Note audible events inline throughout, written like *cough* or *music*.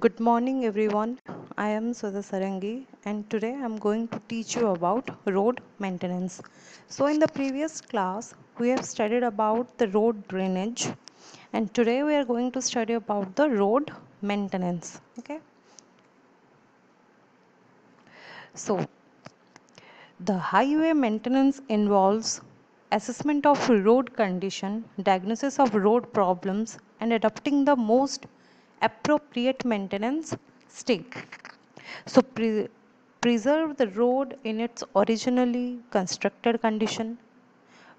Good morning everyone. I am Sudha Sarangi and today I am going to teach you about road maintenance. So in the previous class we have studied about the road drainage and today we are going to study about the road maintenance. Okay. So the highway maintenance involves assessment of road condition, diagnosis of road problems and adopting the most appropriate maintenance state. So pre preserve the road in its originally constructed condition,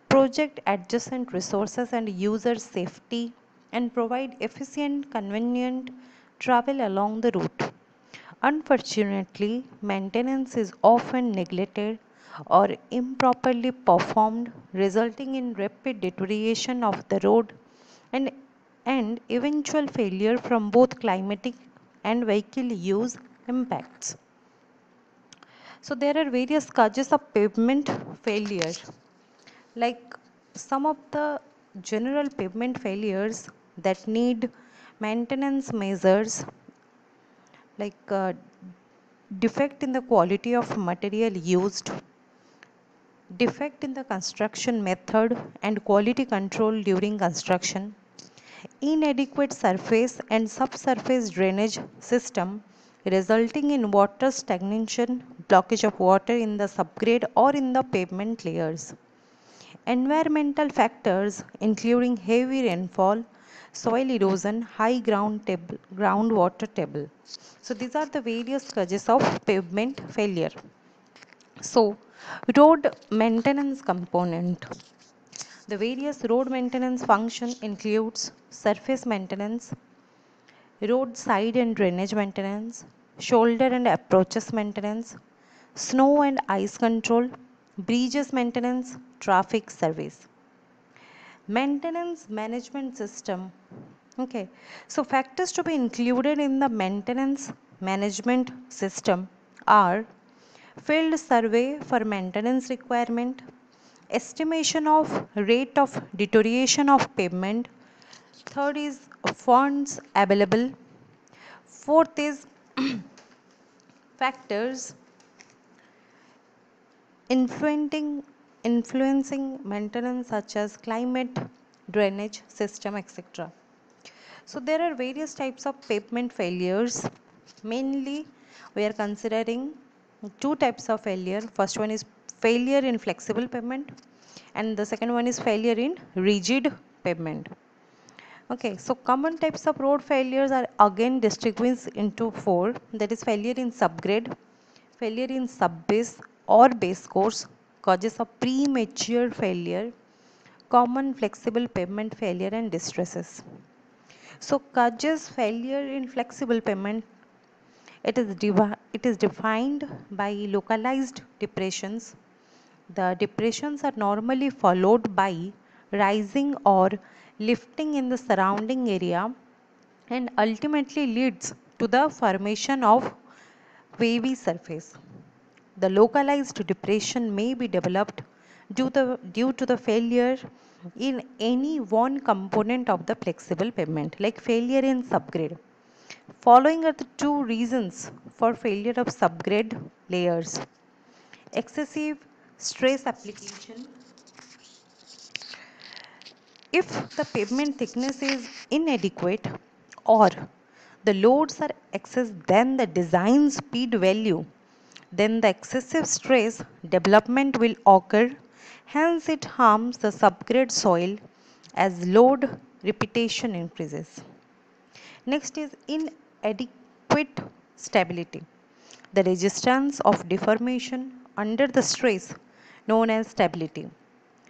project adjacent resources and user safety and provide efficient, convenient travel along the route. Unfortunately, maintenance is often neglected or improperly performed, resulting in rapid deterioration of the road and, and eventual failure from both climatic and vehicle use impacts. So there are various causes of pavement failure. Like some of the general pavement failures that need maintenance measures like uh, defect in the quality of material used defect in the construction method and quality control during construction inadequate surface and subsurface drainage system resulting in water stagnation blockage of water in the subgrade or in the pavement layers environmental factors including heavy rainfall soil erosion, high ground table, groundwater table. So these are the various causes of pavement failure. So road maintenance component. The various road maintenance function includes surface maintenance, road side and drainage maintenance, shoulder and approaches maintenance, snow and ice control, bridges maintenance, traffic service. Maintenance management system. Okay. So factors to be included in the maintenance management system are field survey for maintenance requirement estimation of rate of deterioration of pavement third is funds available fourth is *clears throat* factors influencing influencing maintenance such as climate, drainage system, etc. So there are various types of pavement failures. Mainly we are considering two types of failure. First one is failure in flexible pavement and the second one is failure in rigid pavement. Okay, so common types of road failures are again distinguished into four that is failure in subgrade, failure in subbase or base course, causes of premature failure, common flexible pavement failure and distresses. So causes failure in flexible pavement, it is, it is defined by localized depressions. The depressions are normally followed by rising or lifting in the surrounding area and ultimately leads to the formation of wavy surface. The localized depression may be developed due, the, due to the failure in any one component of the flexible pavement like failure in subgrade. Following are the two reasons for failure of subgrade layers. Excessive stress application. If the pavement thickness is inadequate or the loads are excess than the design speed value then the excessive stress development will occur. Hence, it harms the subgrade soil as load repetition increases. Next is inadequate stability. The resistance of deformation under the stress known as stability.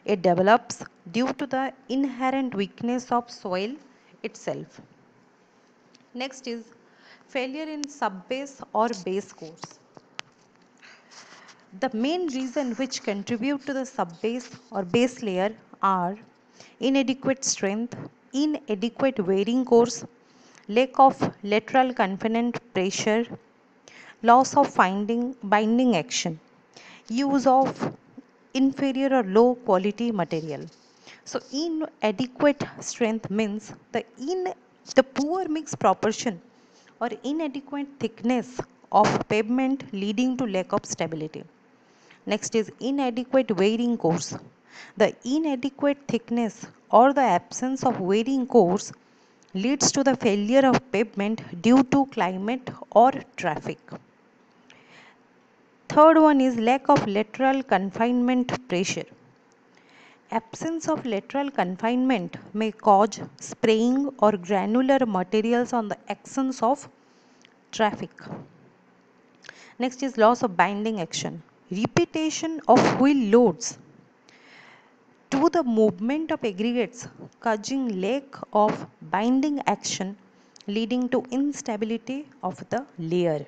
It develops due to the inherent weakness of soil itself. Next is failure in subbase or base course the main reason which contribute to the subbase or base layer are inadequate strength, inadequate wearing course, lack of lateral confinement pressure, loss of finding, binding action, use of inferior or low quality material. So inadequate strength means the in the poor mix proportion or inadequate thickness of pavement leading to lack of stability. Next is inadequate wearing course. The inadequate thickness or the absence of wearing course leads to the failure of pavement due to climate or traffic. Third one is lack of lateral confinement pressure. Absence of lateral confinement may cause spraying or granular materials on the axons of traffic. Next is loss of binding action. Repetition of wheel loads to the movement of aggregates causing lack of binding action leading to instability of the layer.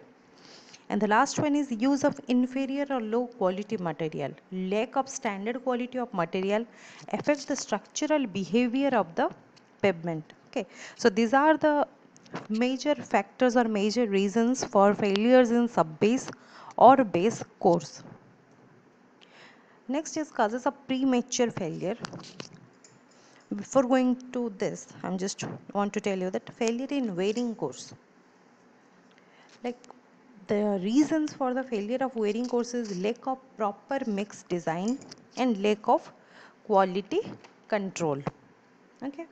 And the last one is use of inferior or low quality material. Lack of standard quality of material affects the structural behavior of the pavement. Okay, so these are the major factors or major reasons for failures in sub-base or base course. Next is causes of premature failure. Before going to this, I'm just want to tell you that failure in wearing course. Like the reasons for the failure of wearing courses lack of proper mix design and lack of quality control. Okay.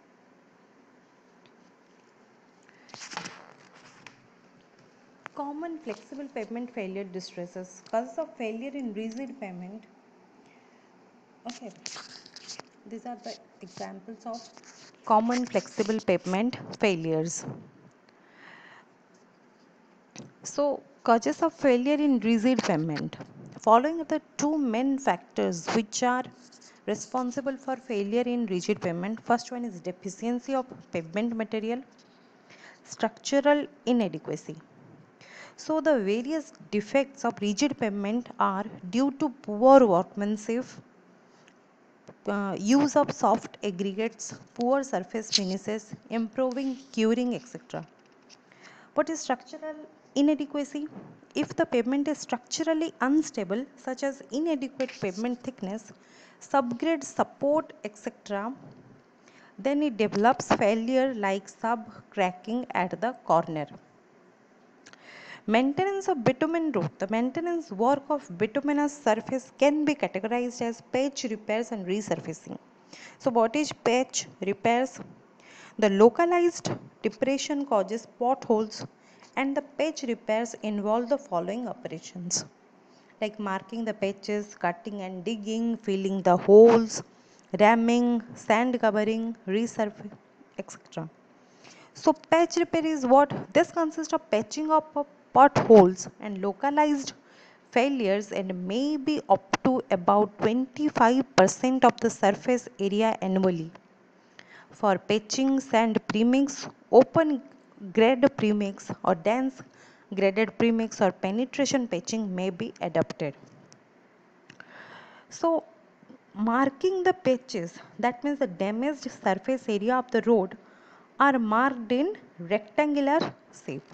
Common flexible pavement failure distresses. Causes of failure in rigid pavement okay. These are the examples of common flexible pavement failures. So Causes of failure in rigid pavement. Following the two main factors which are responsible for failure in rigid pavement. First one is deficiency of pavement material, structural inadequacy. So the various defects of rigid pavement are due to poor workmanship, uh, use of soft aggregates, poor surface finishes, improving curing etc. What is structural inadequacy? If the pavement is structurally unstable such as inadequate pavement thickness, subgrade support etc. then it develops failure like sub cracking at the corner. Maintenance of bitumen road. The maintenance work of bituminous surface can be categorized as patch repairs and resurfacing. So what is patch repairs? The localized depression causes potholes and the patch repairs involve the following operations like marking the patches, cutting and digging, filling the holes, ramming, sand covering, resurfacing, etc. So patch repair is what? This consists of patching up potholes and localized failures and may be up to about 25% of the surface area annually. For patching sand premix, open grade premix or dense graded premix or penetration patching may be adopted. So marking the patches that means the damaged surface area of the road are marked in rectangular shape.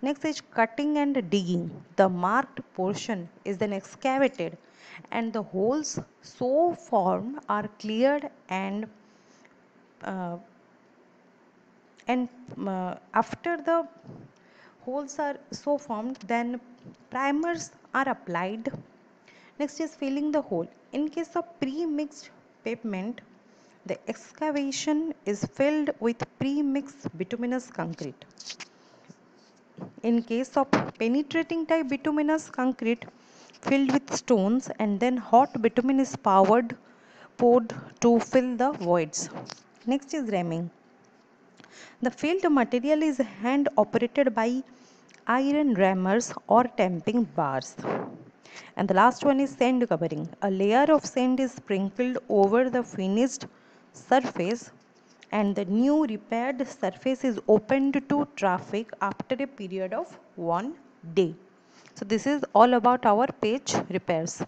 Next is cutting and digging. The marked portion is then excavated and the holes so formed are cleared and and uh, after the holes are so formed then primers are applied. Next is filling the hole. In case of pre-mixed pavement the excavation is filled with pre-mixed bituminous concrete. In case of penetrating type bituminous concrete filled with stones and then hot bitumen is powered poured to fill the voids next is ramming the filled material is hand operated by iron rammers or tamping bars. And the last one is sand covering. A layer of sand is sprinkled over the finished surface and the new repaired surface is opened to traffic after a period of one day. So this is all about our patch repairs.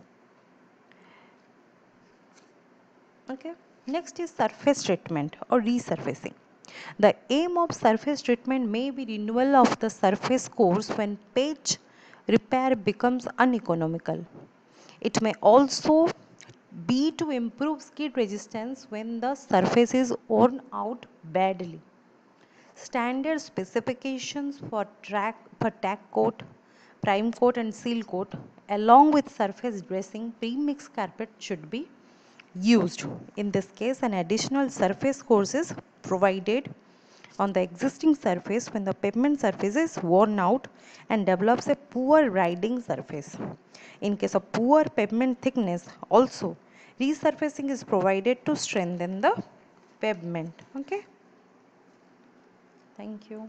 Okay. Next is surface treatment or resurfacing. The aim of surface treatment may be renewal of the surface course when patch repair becomes uneconomical. It may also be to improve skid resistance when the surface is worn out badly. standard specifications for track for tack coat prime coat and seal coat along with surface dressing pre-mix carpet should be used. In this case an additional surface course is provided. On the existing surface when the pavement surface is worn out and develops a poor riding surface. In case of poor pavement thickness also resurfacing is provided to strengthen the pavement okay? Thank you